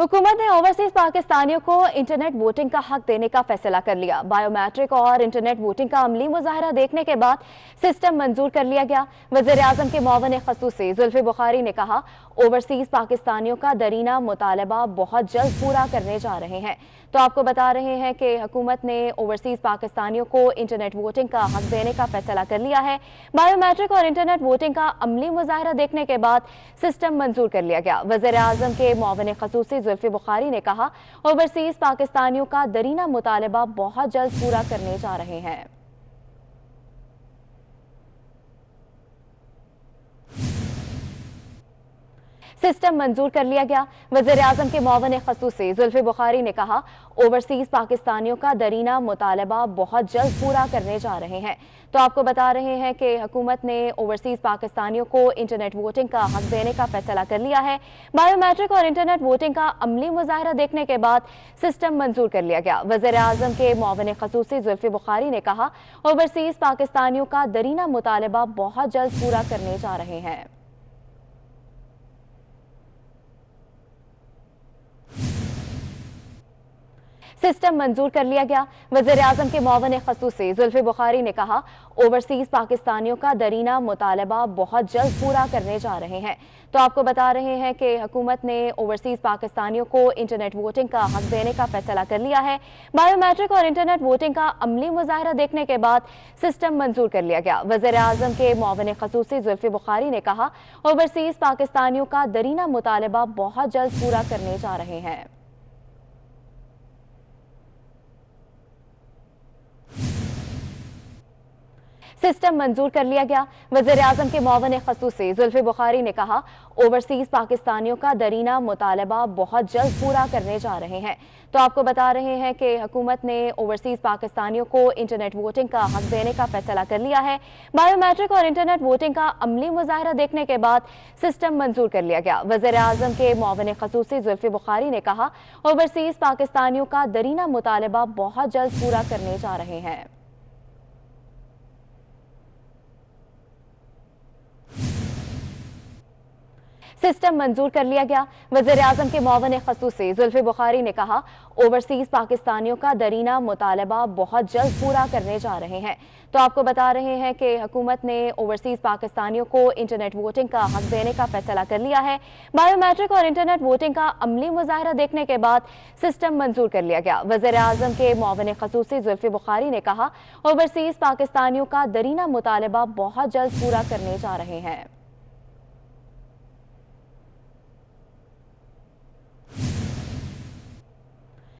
हुकूमत ने ओवरसीज पाकिस्तानियों को इंटरनेट वोटिंग का हक देने का फैसला कर लिया। बायोमेट्रिक और इंटरनेट वोटिंग का अमली मुजाहरा देखने के बाद सिस्टम मंजूर कर लिया गया। वज़ीर आज़म के मावन खसूसी जुल्फी बुखारी ने कहा, ओवरसीज पाकिस्तानियों का दरीना मुतालबा बहुत जल्द पूरा करने जा रहे हैं। तो आपको बता रहे हैं कि हुकूमत ने ओवरसीज पाकिस्तानियों को इंटरनेट वोटिंग का हक देने का फैसला कर लिया है। बायोमेट्रिक और इंटरनेट वोटिंग का अमली मुजाहरा देखने के बाद सिस्टम मंजूर कर लिया गया। वज़ीर आज़म के मावन खसूसी जुल्फी बुखारी ने कहा, ओवरसीज पाकिस्तानियों का दरीना मुतालबा बहुत जल्द पूरा करने जा रहे हैं। सिस्टम मंजूर कर लिया गया। वज़ीर अजम के मावन खसूसी जुल्फी बुखारी ने कहा, ओवरसीज पाकिस्तानियों का दरीना मुतालबा बहुत जल्द पूरा करने जा रहे हैं। तो आपको बता रहे हैं कि हुकूमत ने ओवरसीज पाकिस्तानियों को इंटरनेट वोटिंग का हक देने का फैसला कर लिया है। बायोमेट्रिक और इंटरनेट वोटिंग का अमली मुजाहरा देखने के बाद सिस्टम मंजूर कर लिया गया। वज़ीर अजम के मावन खसूसी जुल्फी बुखारी ने कहा, ओवरसीज पाकिस्तानियों का दरीना मुतालबा बहुत जल्द पूरा करने जा रहे हैं। सिस्टम मंजूर कर लिया गया। वज़ीर अजम के मावन खसूसी जुल्फी बुखारी ने कहा, ओवरसीज पाकिस्तानियों का दरीना मुतालबा बहुत जल्द पूरा करने जा रहे हैं। तो आपको बता रहे हैं कि हुकूमत ने ओवरसीज पाकिस्तानियों को इंटरनेट वोटिंग का हक देने का फैसला कर लिया है। बायोमेट्रिक और इंटरनेट वोटिंग का अमली मुजाहरा देखने के बाद सिस्टम मंजूर कर लिया गया। वज़ीर अजम के मावन खसूसी जुल्फी बुखारी ने कहा, ओवरसीज पाकिस्तानियों का दरीना मुतालबा बहुत जल्द पूरा करने जा रहे हैं। सिस्टम मंजूर कर लिया गया। वज़ीर अजम के मावन खसूसी जुल्फी बुखारी ने कहा, ओवरसीज पाकिस्तानियों का दरीना मुतालबा बहुत जल्द पूरा करने जा रहे हैं। तो आपको बता रहे हैं कि हुकूमत ने ओवरसीज पाकिस्तानियों को इंटरनेट वोटिंग का हक देने का फैसला कर लिया है। बायोमेट्रिक और इंटरनेट वोटिंग का अमली मुजाहरा देखने के बाद सिस्टम मंजूर कर लिया गया। वज़ीर अजम के मावन खसूसी जुल्फी बुखारी ने कहा, ओवरसीज पाकिस्तानियों का दरीना मुतालबा बहुत जल्द पूरा करने जा रहे हैं। सिस्टम मंजूर कर लिया गया। वज़ीर अजम के मावन खसूसी जुल्फी बुखारी ने कहा, ओवरसीज पाकिस्तानियों का दरीना मुतालबा बहुत जल्द पूरा करने जा रहे हैं। तो आपको बता रहे हैं कि हुकूमत ने ओवरसीज पाकिस्तानियों को इंटरनेट वोटिंग का हक देने का फैसला कर लिया है। बायोमेट्रिक और इंटरनेट वोटिंग का अमली मुजाहरा देखने के बाद सिस्टम मंजूर कर लिया गया। वज़ीर अजम के मावन खसूसी जुल्फी बुखारी ने कहा, ओवरसीज पाकिस्तानियों का दरीना मुतालबा बहुत जल्द पूरा करने जा रहे हैं।